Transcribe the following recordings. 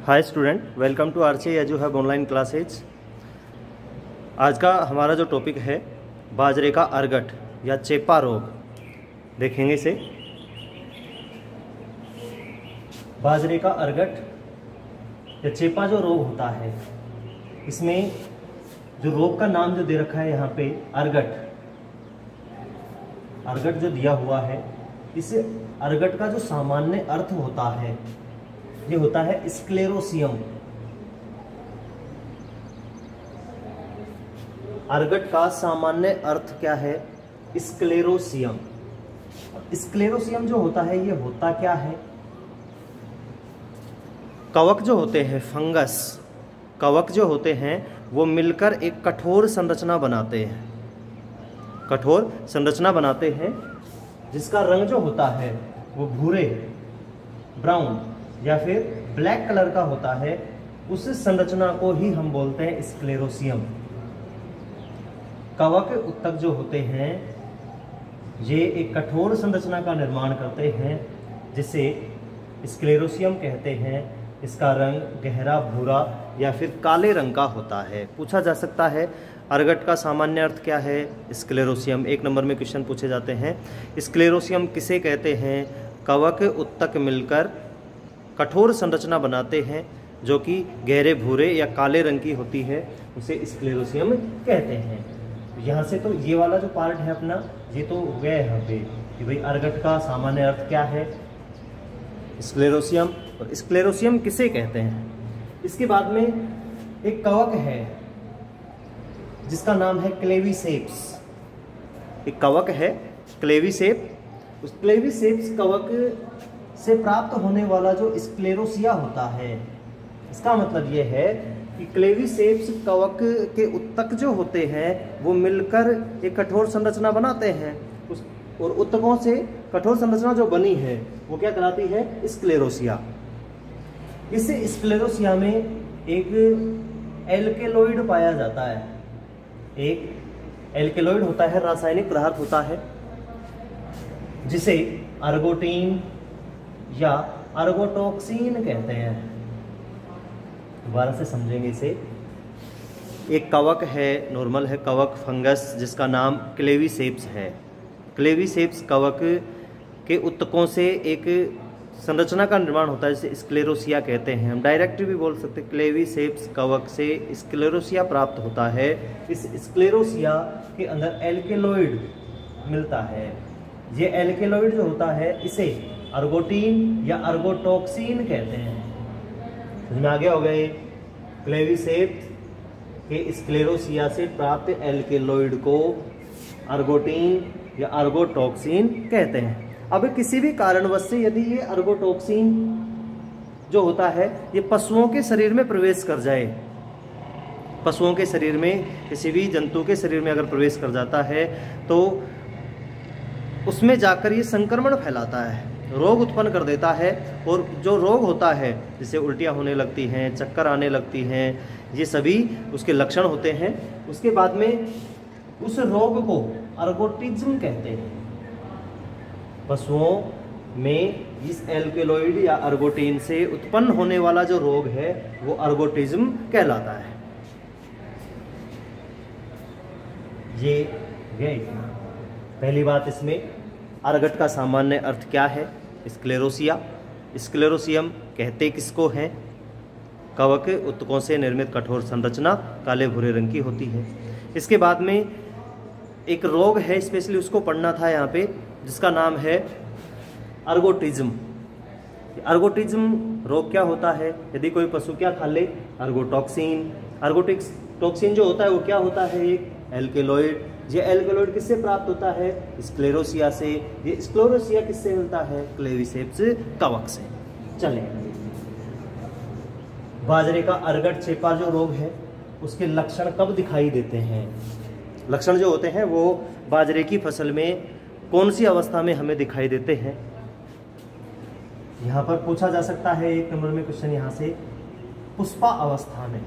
Hi student welcome to आरचे या जो है ऑनलाइन क्लासेज आज का हमारा जो टॉपिक है, बाजरे का अर्गट या चेपा रोग। देखेंगे इसे। बाजरे का अर्गट या चेपा जो रोग होता है, इसमें जो रोग का नाम जो दे रखा है यहाँ पे, अर्गट। अर्गट जो दिया हुआ है, इस अर्गट का जो सामान्य अर्थ होता है ये होता है स्क्लेरोसियम अर्गट का सामान्य अर्थ क्या है? स्क्लेरोसियम स्क्लेरोसियम जो होता है, ये होता क्या है? कवक जो होते हैं फंगस कवक जो होते हैं, वो मिलकर एक कठोर संरचना बनाते हैं। कठोर संरचना बनाते हैं, जिसका रंग जो होता है, वो भूरे ब्राउन या फिर ब्लैक कलर का होता है, उस संरचना को ही हम बोलते हैं स्क्लेरोसियम कवक उत्तक जो होते हैं, ये एक कठोर संरचना का निर्माण करते हैं, जिसे स्क्लेरोसियम कहते हैं। इसका रंग गहरा भूरा या फिर काले रंग का होता है। पूछा जा सकता है, अर्गट का सामान्य अर्थ क्या है? स्क्लेरोसियम एक नंबर में क्वेश्चन पूछे जाते हैं। स्क्लेरोसियम किसे कहते हैं? कवक उत्तक मिलकर कठोर संरचना बनाते हैं, जो कि गहरे, भूरे या काले रंग की होती है, उसे स्क्लेरोसियम कहते हैं। यहाँ से तो ये वाला जो पार्ट है अपना, ये तो हो गया यहाँ पे कि भाई अर्गट का सामान्य अर्थ क्या है? स्क्लेरोसियम और स्क्लेरोसियम किसे कहते हैं? इसके बाद में एक कवक है, जिसका नाम है क्लेवीसेप्स एक कवक है क्लेवीसेप उस क्लेवीसेप्स कवक से प्राप्त होने वाला जो स्क्लेरोसिया होता है, इसका मतलब ये है कि क्लेविसेप्स कवक के उत्तक जो होते हैं, वो मिलकर एक कठोर संरचना बनाते हैं। उस, और उत्तकों से कठोर संरचना जो बनी है, वो क्या कराती है? स्क्लेरोसिया इस स्क्लेरोसिया में एक एल्केलॉइड पाया जाता है। एक एल्केलॉइड होता है, रासायनिक पदार्थ होता है, जिसे अर्गोटीन या अर्गोटोक्सिन कहते हैं। दोबारा से समझेंगे इसे। एक कवक है, नॉर्मल है, कवक फंगस, जिसका नाम क्लेवीसेप्स है। क्लेवीसेप्स कवक के उत्तकों से एक संरचना का निर्माण होता है, जिसे स्क्लेरोसिया कहते हैं। हम डायरेक्ट भी बोल सकते हैं, क्लेवीसेप्स कवक से स्क्लेरोसिया प्राप्त होता है। इस स्क्लेरोसिया के अंदर एल्केलॉइड मिलता है। ये एल्केलॉइड जो होता है, इसे अर्गोटीन या अर्गोटोक्सिन कहते हैं। समझ में आ गया हो गया ये के स्क्लेरोसिया से प्राप्त एल्केलॉइड को अर्गोटीन या अर्गोटोक्सिन कहते हैं। अब किसी भी कारणवश से यदि ये अर्गोटोक्सिन जो होता है, ये पशुओं के शरीर में प्रवेश कर जाए। पशुओं के शरीर में, किसी भी जंतु के शरीर में अगर प्रवेश कर जाता है तो उसमें जाकर ये संक्रमण फैलाता है। रोग उत्पन्न कर देता है और जो रोग होता है जैसे उल्टियाँ होने लगती हैं, चक्कर आने लगती हैं, ये सभी उसके लक्षण होते हैं। उसके बाद में उस रोग को अर्गोटिज्म कहते हैं। पशुओं में इस एल्केलॉइड या अर्गोटीन से उत्पन्न होने वाला जो रोग है, वो अर्गोटिज्म कहलाता है। ये ये पहली बात इसमें अर्गट का सामान्य अर्थ क्या है? स्क्लेरोसिया। स्क्लेरोसियम कहते किसको हैं? कवक उत्तकों से निर्मित कठोर संरचना काले भूरे रंग की होती है। इसके बाद में एक रोग है, स्पेशली उसको पढ़ना था यहाँ पे, जिसका नाम है अर्गोटिज्म। अर्गोटिज्म रोग क्या होता है? यदि कोई पशु क्या खा ले? अर्गोटॉक्सिन। अर्गोटिक्स टॉक्सिन जो होता है वो क्या होता है? एक एल्केलॉइड ये एल्केलॉइड किससे प्राप्त होता है? स्क्लेरोसिया से। ये स्क्लेरोसिया किससे मिलता है? क्लेविसेप्स कवक से। चले। बाजरे का अर्गट चेपा जो रोग है, उसके लक्षण कब दिखाई देते हैं? लक्षण जो होते हैं, वो बाजरे की फ़सल में कौन सी अवस्था में हमें दिखाई देते हैं? यहाँ पर पूछा जा सकता है, एक नंबर में क्वेश्चन यहाँ से। पुष्पा अवस्था में।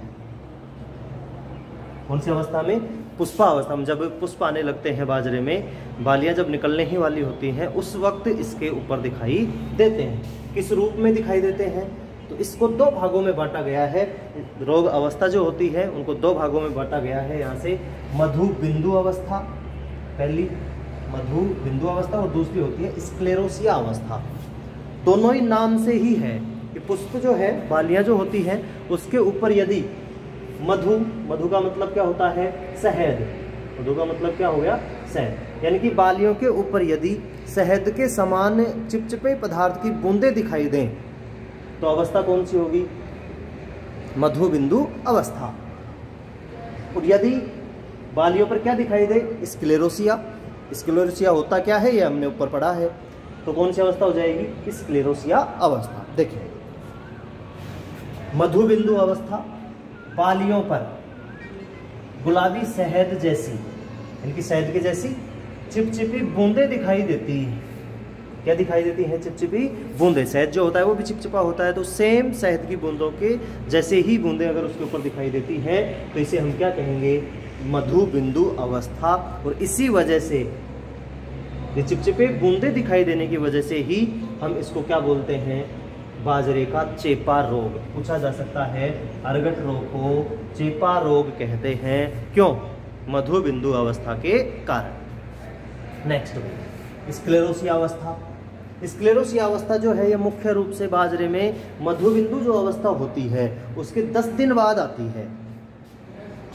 कौन सी अवस्था में? पुष्पा अवस्था जब पुष्प आने लगते हैं बाजरे में, बालियाँ जब निकलने ही वाली होती हैं, उस वक्त इसके ऊपर दिखाई देते हैं। किस रूप में दिखाई देते हैं? तो इसको दो भागों में बांटा गया है। रोग अवस्था जो होती है, उनको दो भागों में बांटा गया है। यहाँ से मधु बिंदु अवस्था, पहली मधु बिंदु अवस्था और दूसरी होती है स्क्लेरोसिया अवस्था। दोनों ही नाम से ही है कि पुष्प जो है, बालियाँ जो होती हैं, उसके ऊपर यदि मधु मधु का मतलब क्या होता है? शहद। मधु का मतलब क्या हो गया? शहद। यानी कि बालियों के ऊपर यदि शहद के समान चिपचिपे पदार्थ की बूंदें दिखाई दें तो अवस्था कौन सी होगी? मधु बिंदु अवस्था। और यदि बालियों पर क्या दिखाई दे? स्क्लेरोसिया। स्क्लेरोसिया होता क्या है? ये हमने ऊपर पढ़ा है। तो कौन सी अवस्था हो जाएगी? स्क्लेरोसिया अवस्था। देखिए। मधु बिंदु अवस्था। बालियों पर। गुलाबी शहद जैसी इनकी शहद की जैसी चिपचिपी बूंदे दिखाई देती क्या दिखाई देती है चिपचिपी? बूंदे। शहद जो होता है वो भी चिपचिपा होता है तो सेम शहद की बूंदों के जैसे ही बूंदे अगर उसके ऊपर दिखाई देती हैं तो इसे हम क्या कहेंगे? मधु बिंदु अवस्था। और इसी वजह से, ये चिपचिपे बूंदे दिखाई देने की वजह से ही हम इसको क्या बोलते हैं? बाजरे का चेपा रोग। पूछा जा सकता है, अर्गट रोग को चेपा रोग कहते हैं। क्यों? मधु बिंदु अवस्था के कारण। नेक्स्ट स्क्लेरोसिया अवस्था। स्क्लेरोसिया अवस्था जो है, ये मुख्य रूप से बाजरे में मधु बिंदु जो अवस्था होती है, उसके 10 दिन बाद आती है।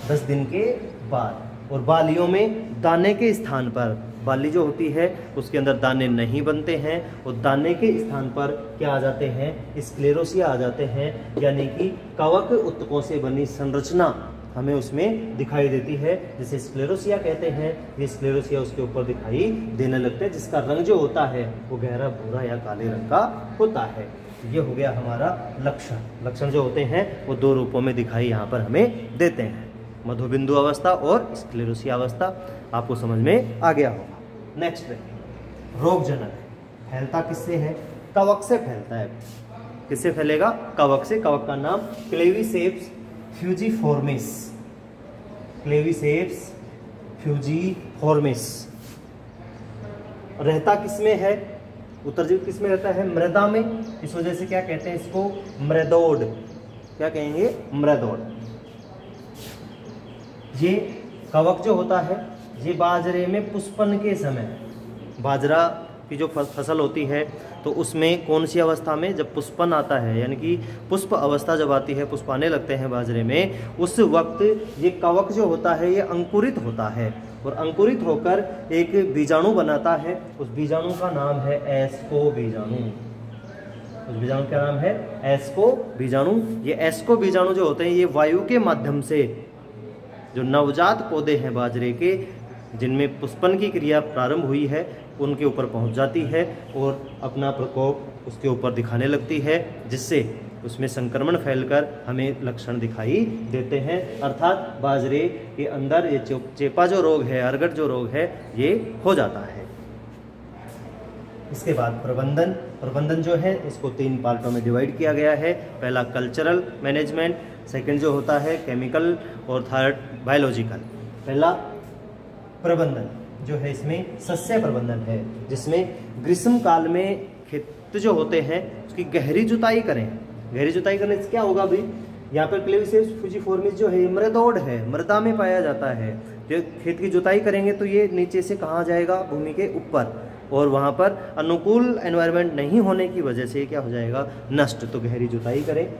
10 दिन के बाद। और बालियों में दाने के स्थान पर। बाली जो होती है, उसके अंदर दाने नहीं बनते हैं। और दाने के स्थान पर क्या आ जाते हैं? स्क्लेरोसिया आ जाते हैं, यानी कि कवक उत्तकों से बनी संरचना हमें उसमें दिखाई देती है। जिसे स्क्लेरोसिया कहते हैं, ये स्क्लेरोसिया उसके ऊपर दिखाई देने लगते हैं, जिसका रंग जो होता है, वो गहरा, भूरा या काले रंग का होता है। ये हो गया हमारा लक्षण। लक्षण जो होते हैं, वो दो रूपों में दिखाई यहाँ पर हमें देते हैं। मधुबिंदु अवस्था और स्क्लेरोसिया अवस्था। आपको समझ में आ गया होगा। नेक्स्ट रोगजनक। फैलता किससे है? कवक से फैलता है। किससे फैलेगा? कवक से। कवक का नाम क्लेवीसेप्स फ्यूजीफॉर्मिस क्लेवीसेप्स फ्यूजीफॉर्मिस रहता किसमें है? उत्तरजीव किसमें रहता है? मृदा में। इस वजह से क्या कहते हैं इसको? मृदोड। क्या कहेंगे? मृदोड। ये कवक जो होता है ये बाजरे में पुष्पन के समय। बाजरा की जो फ़सल होती है तो उसमें कौन सी अवस्था में जब पुष्पन आता है, यानी कि पुष्प अवस्था जब आती है, पुष्पाने लगते हैं बाजरे में, उस वक्त ये कवक जो होता है, ये अंकुरित होता है। और अंकुरित होकर एक बीजाणु बनाता है। उस बीजाणु का नाम है एस्को बीजाणु। उस बीजाणु का नाम है एस्को बीजाणु। ये एस्को बीजाणु जो होते हैं, ये वायु के माध्यम से जो नवजात पौधे हैं बाजरे के जिनमें पुष्पन की क्रिया प्रारंभ हुई है, उनके ऊपर पहुँच जाती है और अपना प्रकोप उसके ऊपर दिखाने लगती है, जिससे उसमें संक्रमण फैलकर हमें लक्षण दिखाई देते हैं। अर्थात बाजरे के अंदर ये चेपा जो रोग है, अर्गट जो रोग है, ये हो जाता है। इसके बाद प्रबंधन। प्रबंधन जो है, इसको तीन पार्टों में डिवाइड किया गया है। पहला कल्चरल मैनेजमेंट सेकंड जो होता है केमिकल और थर्ड बायोलॉजिकल पहला प्रबंधन, जो है इसमें सस्य प्रबंधन है, जिसमें ग्रीष्म काल में खेत जो होते हैं, उसकी गहरी जुताई करें। गहरी जुताई करने से क्या होगा भाई यहाँ पर क्लेविसेस फूजीफोर्मिस जो है, मृदौड़ है, मृदा में पाया जाता है। जो खेत की जुताई करेंगे तो ये नीचे से कहाँ जाएगा? भूमि के ऊपर। और वहाँ पर अनुकूल एनवायरनमेंट नहीं होने की वजह से क्या हो जाएगा? नष्ट। तो गहरी जुताई करें।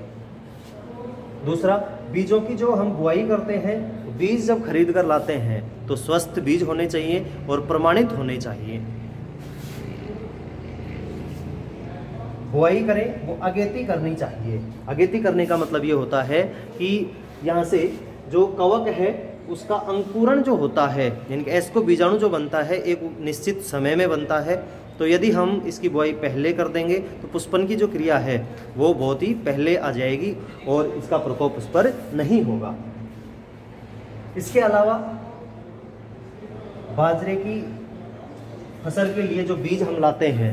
दूसरा, बीजों की जो हम बुआई करते हैं, बीज जब खरीद कर लाते हैं तो स्वस्थ बीज होने चाहिए और प्रमाणित होने चाहिए। बुआई करें, वो अगेती करनी चाहिए। अगेती करने का मतलब ये होता है कि यहाँ से जो कवक है, उसका अंकुरण जो होता है, यानी कि एस्को बीजाणु जो बनता है, एक निश्चित समय में बनता है तो यदि हम इसकी बुआई पहले कर देंगे तो पुष्पन की जो क्रिया है, वो बहुत ही पहले आ जाएगी और इसका प्रकोप उस पर नहीं होगा। इसके अलावा, बाजरे की फ़सल के लिए जो बीज हम लाते हैं,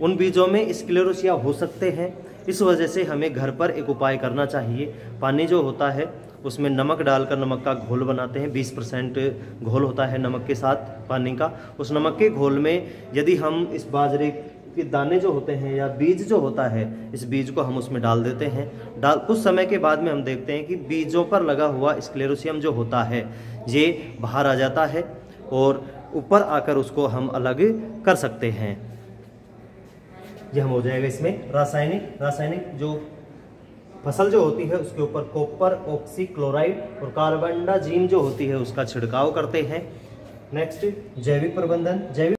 उन बीजों में स्क्लेरोसिया हो सकते हैं। इस वजह से हमें घर पर एक उपाय करना चाहिए। पानी जो होता है उसमें नमक डालकर नमक का घोल बनाते हैं 20 परसेंट घोल होता है नमक के साथ पानी का। उस नमक के घोल में यदि हम इस बाजरे के दाने जो होते हैं या बीज जो होता है, इस बीज को हम उसमें डाल देते हैं। डाल, कुछ समय के बाद में हम देखते हैं कि बीजों पर लगा हुआ स्क्लेरोसियम जो होता है, ये बाहर आ जाता है और ऊपर आकर उसको हम अलग कर सकते हैं। यह हम हो जाएगा इसमें रासायनिक रासायनिक जो फ़सल जो होती है उसके ऊपर कॉपर ऑक्सी क्लोराइड और कार्बनडाजीम जो होती है उसका छिड़काव करते हैं। नेक्स्ट जैविक प्रबंधन। जैविक